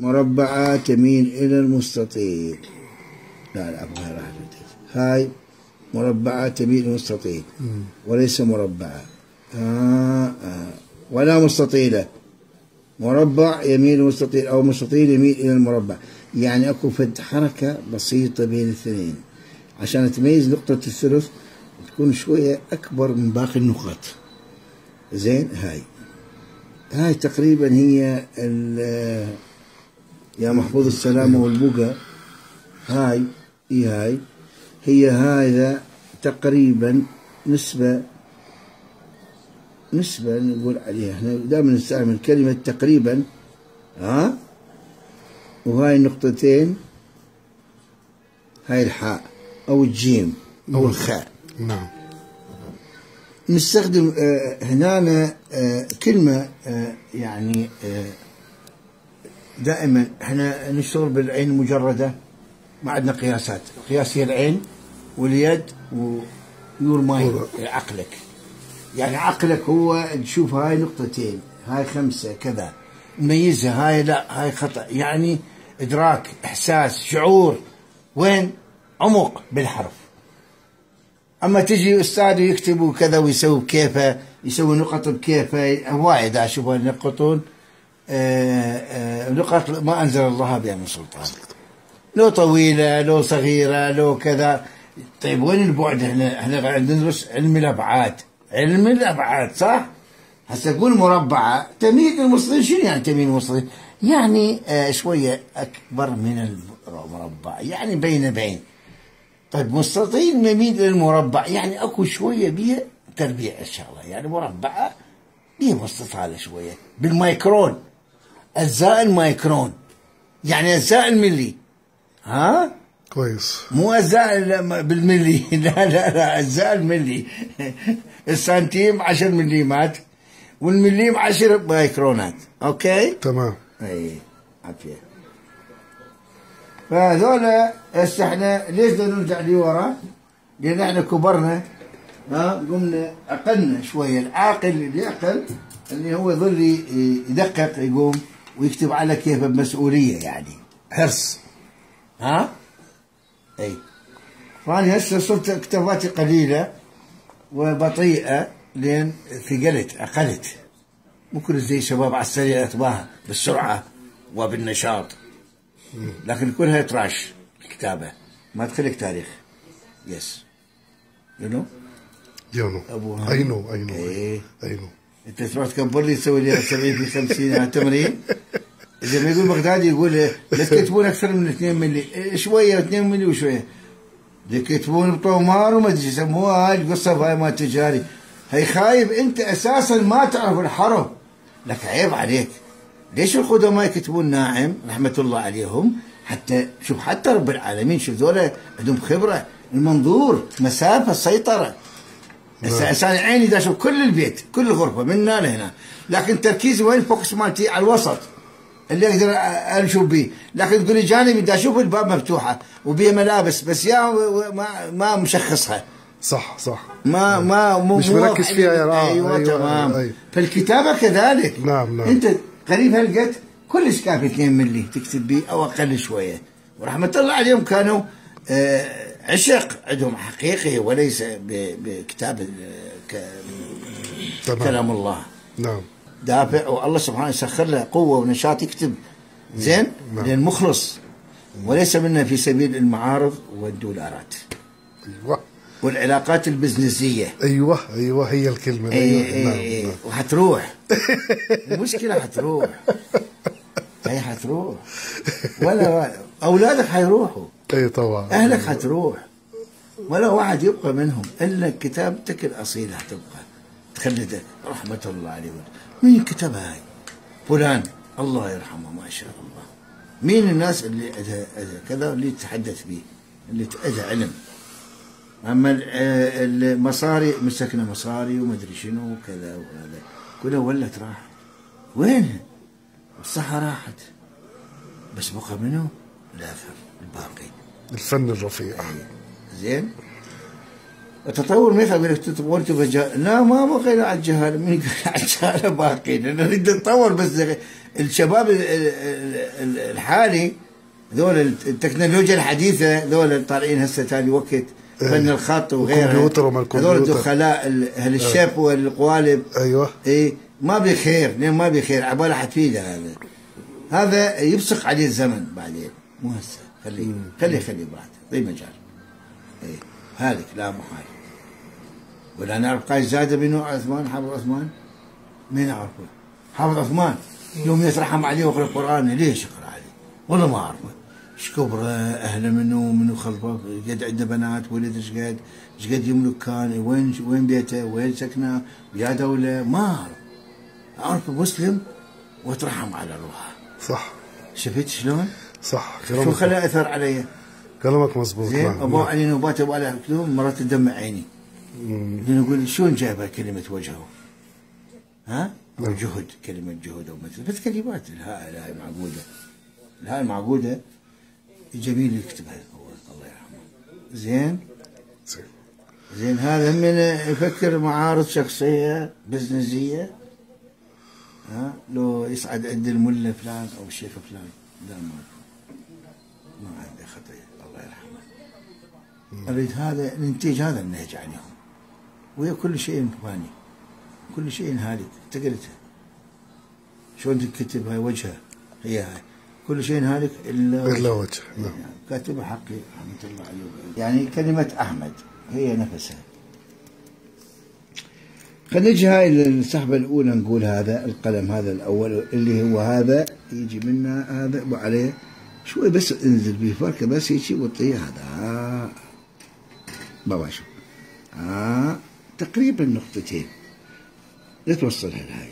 مربعة تميل إلى المستطيل. لا لا أبغى راح هاي مربعة تميل إلى المستطيل. وليس مربعة. آه آه. ولا مستطيلة. مربع يميل مستطيل أو مستطيل يميل إلى المربع. يعني أكو فد حركة بسيطة بين الاثنين. عشان تميز نقطة الثلث تكون شوية أكبر من باقي النقط زين؟ هاي. هاي تقريبا هي ال- يا محفوظ السلامة والبقى. هاي هي هاي. هي هذا تقريبا نسبة نسبة نقول عليها. إحنا دائما نستعمل كلمة تقريبا ها؟ وهاي النقطتين هاي الحاء أو الجيم أو الخاء. نعم. نستخدم آه، هنا آه، كلمة آه، يعني دائما إحنا نشتغل بالعين المجردة ما عندنا قياسات. قياس هي العين واليد و your mind عقلك. يعني عقلك هو تشوف هاي نقطتين هاي خمسة كذا. ميزها هاي لا هاي خطأ. يعني إدراك إحساس شعور. وين؟ عمق بالحرف. أما تجي أستاذ ويكتب وكذا ويسوي بكيفه يسوي نقط بكيفه وايد اشوفها ينقطون. نقط ما أنزل الله بها من سلطان. لو طويلة لو صغيرة لو كذا. طيب وين البعد؟ إحنا إحنا قاعد ندرس علم الأبعاد. علم الأبعاد صح؟ هسه تقول مربعة. تميل المستطيل شنو يعني تميل المستطيل؟ يعني آه شوية أكبر من المربع يعني بين بين. طيب مستطيل مميل للمربع يعني أكو شوية بيها تربيع إن شاء الله. يعني مربعة بيها مستطالة شوية. بالمايكرون اجزاء المايكرون يعني اجزاء الملي ها؟ كويس. مو اجزاء ال- بالملي. لا لا لا اجزاء الملي السنتيم 10 مليمات والمليم 10 مايكرونات. أوكي؟ تمام. إي عافية. فهذول هسه إحنا ليش بدنا نرجع لورا؟ لأن إحنا كبرنا. ها قمنا عقلنا شوية العاقل اللي يعقل اللي هو يظل يدقق يقوم. ويكتب على كيفه بمسؤولية يعني. حرص ها؟ أي. فاني هسه صرت كتاباتي قليلة وبطيئة لين ثقلت أقلت. مو كل زي شباب على السريع اتباها بالسرعة وبالنشاط. لكن كلها تراش الكتابة. ما تخليك تاريخ. يس يو نو يونو أبو هاني. اي نو اي نو. اي نو أنت تروح تكبر لي تسوي لي 70 في 50 تمرين؟ إذا ما يقول بغدادي يقول لا تكتبون أكثر من 2 ملي شوية 2 ملي وشوية. يكتبون بطومار وما أدري يسموها هاي القصة هاي ما تجاري. هي خايب أنت أساسا ما تعرف الحرف لك عيب عليك. ليش القدماء يكتبون ناعم رحمة الله عليهم؟ حتى شوف حتى رب العالمين شوف ذولا عندهم خبرة. المنظور مسافة سيطرة. هسه هسه أنا عيني دا أشوف كل البيت كل الغرفة من هنا لهنا. لكن تركيزي وين؟ الفوكس مالتي على الوسط اللي أقدر أشوف به لكن تقولي جانبي دا أشوف الباب مفتوحة وبيها ملابس بس يا ما ما مشخصها. صح صح. ما ما مو مش مركز فيها. يا راه. أيوه, أيوة، تمام. أيوة. فالكتابة كذلك. نعم، نعم. أنت قريب هالقد كلش كافي 2 ملي تكتب به أو أقل شوية. ورحمة الله عليهم كانوا آه، عشق عندهم حقيقي وليس بكتاب تمام. كلام الله. نعم. دافع والله سبحانه يسخر له قوة ونشاط يكتب. زين؟ نعم. لأن مخلص. وليس منا في سبيل المعارض والدولارات. أيوه. والعلاقات البزنسية. أيوه أيوه هي الكلمة. اي أيوه اي نعم اي نعم. وحتروح. المشكلة حتروح. هي حتروح. ولا أولادك حيروحوا. أي طبعا أهلك حتروح ولا واحد يبقى منهم. إلا كتابتك الاصيله حتبقى تخلدك رحمة الله عليه مين كتبها هاي؟ فلان. الله يرحمه ما شاء الله. مين الناس اللي عندها عندها كذا اللي تتحدث به اللي عندها علم. آه، المصاري مسكنا مصاري وما أدري شنو وكذا وهذا. كلها ولت راح وينها؟ الصحة راحت. بس بقى منه الاثر الباقي. الفن الرفيع. زين. التطور ما يخلي إنك تطور جهل لا ما بقينا على الجهاله من على الجهاله باقيين أنا نريد نتطور بس الشباب ال- ال- ال- الحالي ذول التكنولوجيا الحديثة ذول طالعين هسه تالي وقت فن الخط وغيرها. الكمبيوتر وما هذول الكمبيوتر. الدخلاء ال- أهل الشيب والقوالب. أيوه. إيه. ما بخير. ما بخير؟ عبالة حتفيدة هذا. هذا يبصق عليه الزمن بعدين. مو هسه خليه خليه خليه براحته طي مجال. إيه هالك لا محال ولا نعرف قايد زاده بن عثمان حافظ عثمان؟ ما نعرفه. حافظ عثمان يوم يترحم عليه ويقرأ القرآن ليش يقرأ عليه؟ والله ما أعرفه. إيش كبره أهله منه منه خلفه قد عنده بنات ولد إيش قد؟ إيش قد يملك كان وين وين بيته؟ وين سكنه؟ ويا دولة؟ ما أعرف. أعرف مسلم واترحم على روحه. صح. شفت شلون؟ صح شو كلامك خلى أثر علي؟ كلامك مزبوط زين نعم. أبو علي نوبات أبو علي مكتوب مرات تدمع عيني لأن أقول شلون جايبها كلمة وجهه؟ ها؟ أو نعم. جهد كلمة جهد أو مثل بس كلمات الهاء الهاء المعقودة الهاء المعقودة جميل يكتبها هو الله يرحمه زين زين. زين هذا من يفكر معارض شخصية بزنسية ها لو يصعد عند الملة فلان أو الشيخ فلان لا ما ما عنده خطيه الله يرحمه. أريد هذا ننتج هذا النهج عليهم وهي كل شيء فاني. كل شيء هالك. أنت قلتها شلون تكتب هاي وجهها هي هاي. كل شيء هالك إلا إلا وجهه. وجه نعم. كاتبها حقي رحمة الله عليه. يعني كلمة أحمد هي نفسها. خلينا نجي هاي السحبه الأولى نقول هذا القلم هذا الأول اللي هو هذا يجي منا هذا وعليه شوي بس انزل به فركه بس يجي وطيه هذا. بابا شوف آه. تقريبا نقطتين. لا توصلها لهاي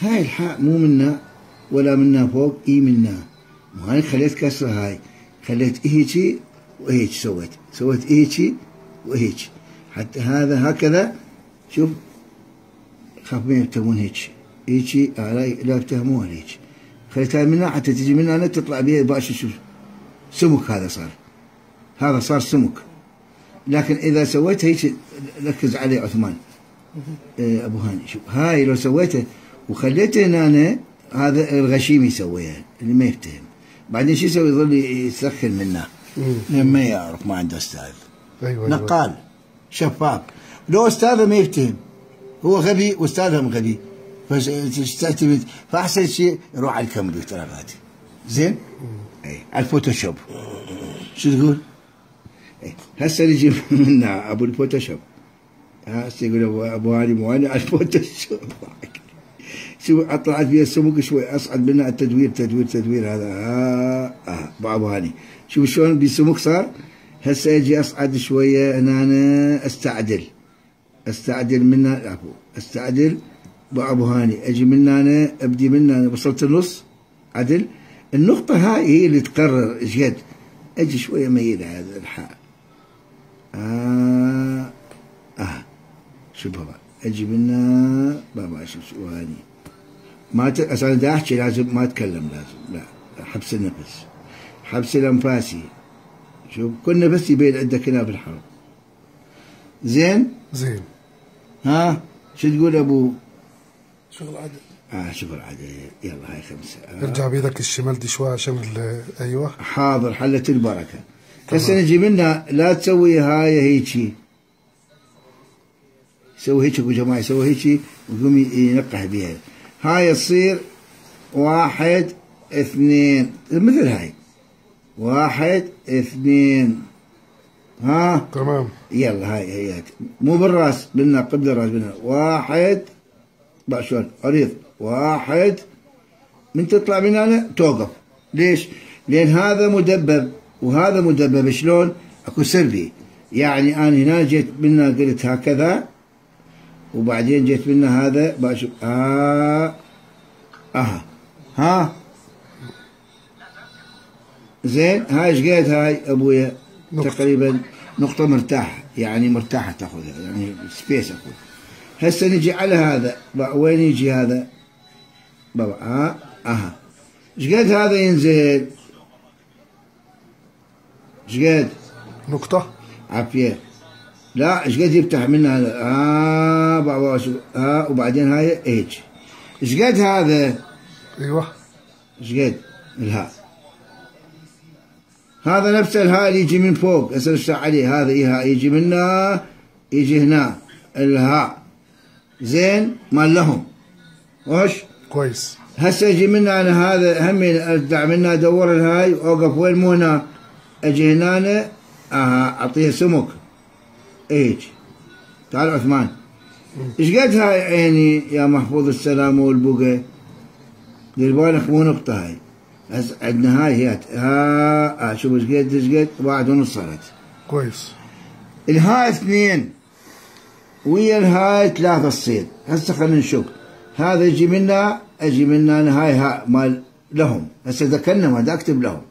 هاي الحاء مو منا ولا منا فوق إي منا. مو هاي خليت كسرة هاي. خليت هيجي وهيك سويت. سويت هيجي وهيك حتى هذا هكذا. شوف خاف ما يفتهمون هيك هيجي لا يفتهموها هيك خليتها من هنا حتى تجي من هنا تطلع بها باشا شوف سمك هذا صار. هذا صار سمك. لكن إذا سويت هيك ركز عليه عثمان. آه، أبو هاني. شوف هاي لو سويته وخليته هنا أنا هذا الغشيم يسويها اللي ما يفتهم. بعدين شو يسوي؟ يظل يسخن منه ما يعرف ما عنده أستاذ. أيوه أيوه. نقال شفاف. لو أستاذه ما يفتهم هو غبي واستاذهم غبي. فأحسن شيء يروح على الكمبيوتر هذه زين؟ اي على الفوتوشوب. شو تقول؟ اي هسه نجي من أبو الفوتوشوب. هسه يقول ابو هاني مو على الفوتوشوب. شو طلعت فيها السمك شوي أصعد منها التدوير تدوير تدوير هذا. آه آه ابو هاني. شوف شلون بالسمك صار؟ هسه أجي أصعد شوية هنا أنا أستعدل. أستعدل منها عفو أستعدل. ابو ابو هاني. أجي من هنا أبدي من هنا وصلت النص؟ عدل. النقطة هاي هي اللي تقرر إيش قد. أجي شوية ميل هذا الحاء آه. آه. شوف بابا؟ أجي منها بابا شوف شو هاني. ما ت... أصلا دا أحكي لازم ما أتكلم لازم. لا. حبس النفس. حبس الانفاسي شوف كل نفس يبين عندك هنا في الحرب زين؟ زين. ها؟ شو تقول أبو؟ شغل عدل آه شوف العادة يلا هاي خمسة. آه. ارجع بيدك الشمال دي شوي عشان أيوه. حاضر حلت البركة. هسه نجي منها. لا تسوي هاي هيجي سوي هيك يا جماعة سوي هيك ويقوم ينقح بها هاي تصير واحد اثنين. مثل هاي. واحد اثنين. ها؟ تمام. يلا هاي هي. مو بالراس بالنا قبل الراس بالنا. واحد شلون عريض. واحد. من تطلع من هنا توقف. ليش؟ لأن هذا مدبب. وهذا مدبب شلون؟ أكو سلبي يعني أنا هنا جيت منا قلت هكذا. وبعدين جيت منا هذا شوف آه. آه. ها؟ زين. هاي إيش قد هاي أبويا. نقطة. تقريبا نقطة مرتاحة. يعني مرتاحة تأخذها. يعني سبيس اكو هسه نجي على هذا. وين يجي هذا؟ بابا ها آها. إيش قد هذا ينزل؟ إيش قد؟ نقطة. عافية. لا إيش قد يفتح منها هذا؟ ها بعض ها وبعدين هاي ايج إيش قد هذا؟ أيوه. إيش قد؟ الهاء. هذا نفس الهاء اللي يجي من فوق. أسأل عليه هذا إيه هاء يجي منا يجي هنا. الهاء. زين مال لهم. وش؟ كويس. هسه يجي منا أنا هذا همي ادع منا ادور الهاي أوقف وين مو هنا؟ أجي هنا أها اعطيها سمك. ايج تعال عثمان. إيش قد هاي عيني يا محفوظ السلام والبقى؟ دير بالك مو نقطة هاي. هسه عندنا هاي هي ها آه شوف إيش قد إيش قد؟ واحد ونص صارت. كويس. الهاي اثنين. ويا الهاي ثلاثة تصير هسه خلينا نشوف. هذا يجي منا أجي منا أنا هاي ها مال لهم. هسه ذكرنا ما أكتب لهم.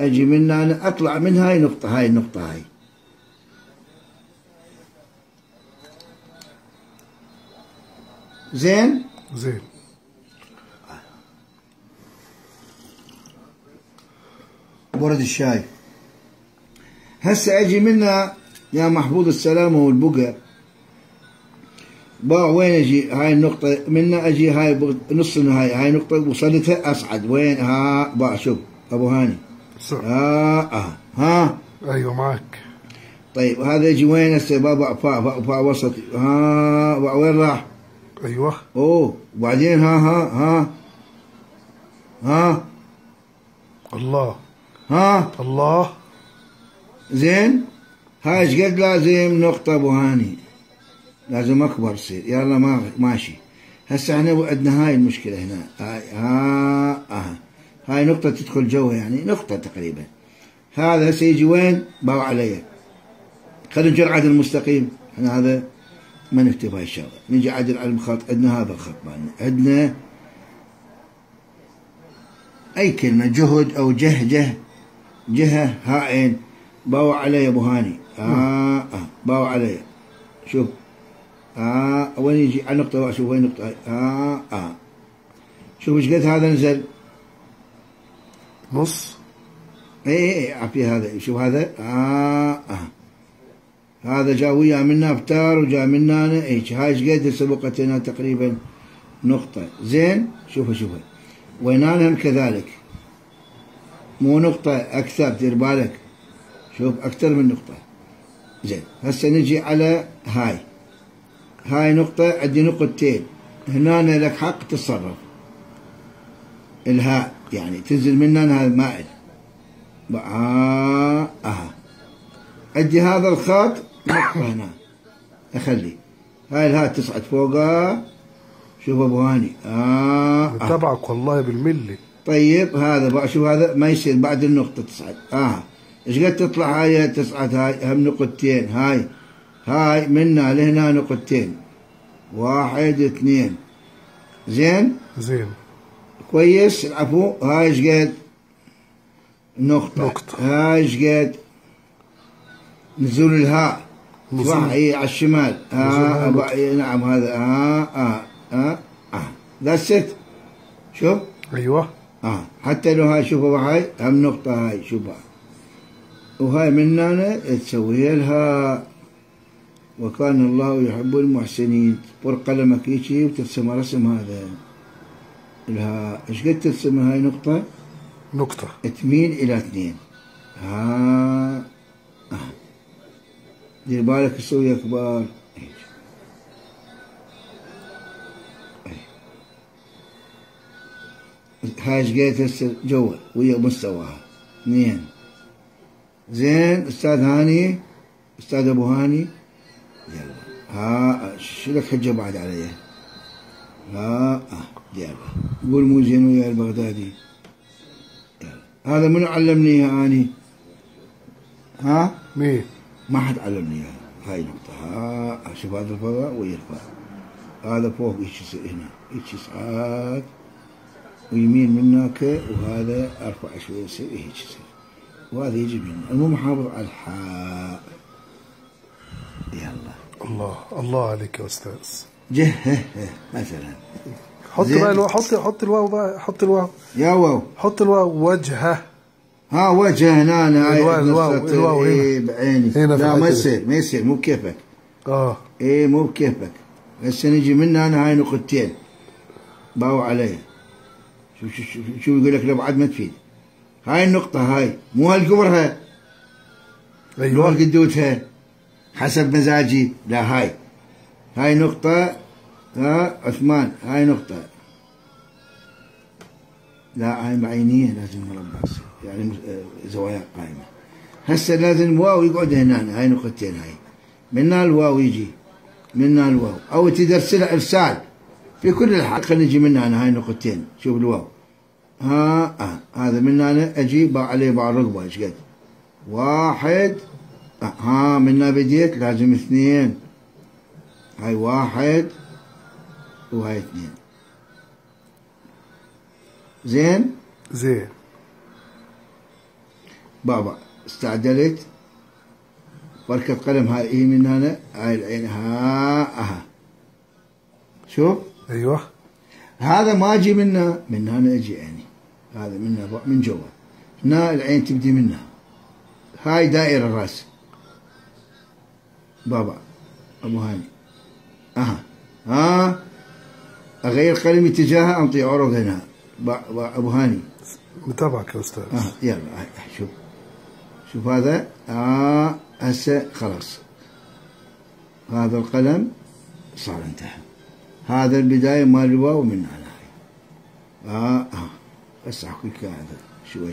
أجي منا أنا أطلع من هاي نقطة هاي النقطة هاي. زين؟ زين. ورد الشاي. هسه أجي منا يا محفوظ السلامة والبقى. باع وين أجي هاي النقطة؟ منا أجي هاي نص النهاية هاي نقطة وصلتها اصعد وين؟ ها باع شوف أبو هاني. صح. ها آه ها؟ أيوه معك. طيب هذا يجي وين هسه؟ بابا فاء فاء فاء وسط. ها باع وين راح؟ أيوه. أوه وبعدين ها ها ها ها؟ الله. ها؟ الله. زين؟ هاي إيش قد لازم؟ نقطة أبو هاني. لازم أكبر تصير يلا ما ماشي. هسه إحنا عندنا هاي المشكلة هنا. هاي ها آه هاي نقطة تدخل جوا يعني نقطة تقريبا. هذا هسه يجي وين؟ باو علي. خلينا نجي العدل المستقيم. إحنا هذا ما نكتب هاي الشغلة. نجي عدل على الخط عندنا هذا الخط مالنا. عندنا أي كلمة جهد أو جهجه جهة هائن. باو علي أبو هاني. آه آه. باو علي. شوف. آه وين يجي على النقطة شوف وين النقطة آه آه. شوف إيش قد هذا نزل؟ نص. اي اي اي عفي هذا. شوف هذا. آه آه. هذا جا ويا منا فتار وجا منا أنا. إيش؟ هاي إيش قد سبقت هنا تقريبا نقطة. زين؟ شوفها شوفها وينانهم كذلك. مو نقطة أكثر دير بالك. شوف أكثر من نقطة. زين هسه نجي على هاي. هاي نقطة عندي نقطتين. هنا لك حق تتصرف الهاء يعني تنزل منها هذا مائل آه آه. عندي هذا الخط نقطة هنا. أخلي. هاي الهاء تصعد فوقها. شوف أبو هاني آه, آه. متابعك والله بالملي طيب هذا بقى شوف هذا ما يصير بعد النقطة تصعد آه. إيش قد تطلع هاي تصعد هاي هم نقطتين. هاي. هاي منا لهنا نقطتين. واحد اثنين. زين؟ زين. كويس. العفو هاي إيش قد نقطة. نقطة. هاي إيش قد نزول الهاء. صح. اي على الشمال. آه أبا- نعم هذا. آه آه آه آه. ذاتس ات شوف. أيوه. آه حتى لو هاي شوفوا هاي هم نقطة هاي شوفها. وهاي من هنا تسويها لها. وكان الله يحب المحسنين. طر قلمك يجي وترسم رسم هذا. لها إيش قد ترسم هاي نقطة؟ نقطة. تميل إلى اثنين ها. آه. دير بالك تسوي كبار إيش. هاي إيش قد هسه جوا ويا مستواها اثنين زين أستاذ هاني أستاذ ابو هاني يلا. ها شو لك حجة بعد علي؟ ها يلا قول مو زين ويا البغدادي. يلا. هذا منو علمني اياه آني؟ ها؟ مين؟ ما حد علمني اياها هاي نقطة. ها شوف هذا الفضاء ويرفع هذا فوق إيش يصير هنا. إيش يصعد ويمين منك وهذا ارفع شوي يصير هيك يصير وهذا يجي منه. المهم حافظ على الحاء. يلا الله. الله عليك يا أستاذ. جه مثلا. حط. بقى الواو حط حط الواو بقى حط الواو. يا واو. حط الواو وجهه. ها وجه هنا هاي الواو- عندنا الواو-. الواو هنا. إيه بعيني. هنا لا ما. يصير ما يصير مو بكيفك. آه. إيه مو بكيفك. هسه نجي من هنا هاي نقطتين. باو عليها شوف شوف شوف, شوف يقول لك الابعاد ما تفيد. هاي النقطة هاي. مو هالقبرها أيوه. قدوتها حسب مزاجي. لا هاي. هاي نقطة ها عثمان هاي نقطة. لا هاي معينية لازم مربع. يعني آه، زوايا قائمة. هسه لازم واو يقعد هنا هاي نقطتين هاي. منا الواو يجي منا الواو أو ترسلها إرسال. في كل الحال خلينا نجي من هنا هاي نقطتين. شوف الواو. ها آه. هذا من هنا أجي عليه باع رقبة إيش قد؟ واحد. ها من هنا بديت لازم اثنين. هاي واحد وهاي اثنين. زين؟ زين. بابا استعدلت بركة قلم هاي هي من هنا؟ هاي العين ها أها. شوف أيوه. هذا ما أجي منه من هنا أجي عيني. هذا منه من جوا. هنا العين تبدي منها هاي دائرة الرأس. بابا أبو هاني. أها. ها؟ أغير قلمي اتجاهها أنطي عرق هنا. أبو هاني. متابعك يا أستاذ. آه يلا شوف. شوف هذا. آه هسه خلاص. هذا القلم صار انتهى. هذا البداية مال الواو من هنا. آه آه. بس أحكي لك هذا شوي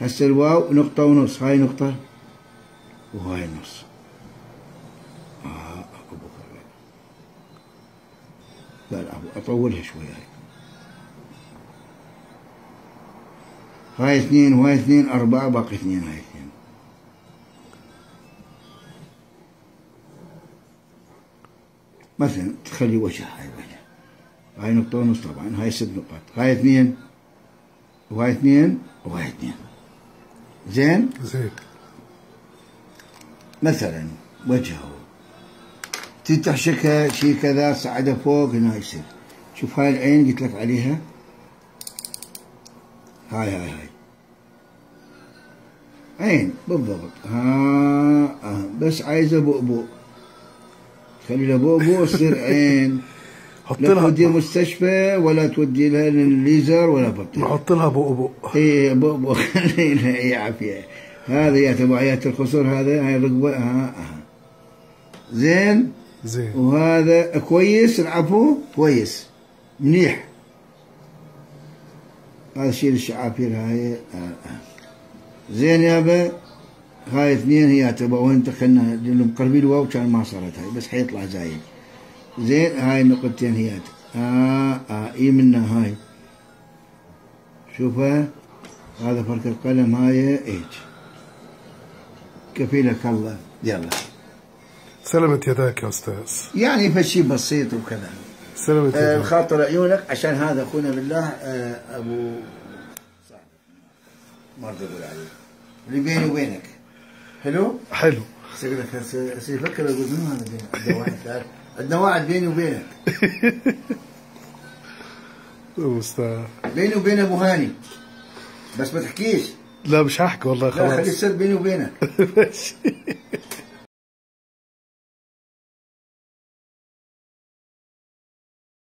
هسه الواو نقطة ونص. هاي نقطة وهاي نص. بكر لا لا أبو أطولها شوي هاي هاي اثنين وهاي اثنين أربعة باقي اثنين هاي اثنين. مثلا تخلي وجه هاي وجه هاي نقطة ونص طبعا هاي ست نقاط. هاي اثنين وهاي اثنين وهاي اثنين. زين؟ زين. مثلا وجهه. تتحشكها شيء كذا صعده فوق هنا يصير. شوف هاي العين قلت لك عليها. هاي هاي هاي. عين بالضبط. ها آه. بس عايزة بؤبؤ. خلي له بؤبؤ تصير عين. حط لها مستشفى ولا تودي لها للليزر ولا بطيء. نحط لها بؤبؤ. اي بؤبؤ. خلي لها اي عافية. هذا يا تبعيات الخصور هذا هاي الرقبة. ها ها. زين؟ زين. وهذا كويس العفو. كويس. منيح. هذا شيل الشعافير هاي. زين يابا هاي اثنين هي تبع وين دخلنا لهم قربي الواو كان ما صارت هاي. بس حيطلع زايد. زين هاي النقطتين هي. آه آه اي منها هاي. شوفها. هذا فرق القلم هاي. ايج كفيلك الله. يلا. سلمت يداك يا أستاذ. يعني فشي بسيط وكذا. سلمت آه، يداك. خاطر عيونك عشان هذا أخونا بالله آه، أبو صاحب. ما أقدر أقول عليه. اللي بيني وبينك. حلو؟ حلو. يقول لك هسه يفكر يقول منو هذا بيني عندنا واحد عندنا واحد بيني وبينك. أستاذ. بيني وبين أبو هاني. بس ما تحكيش. لا مش هحكي والله لا خلي خلاص. السر بيني وبينك.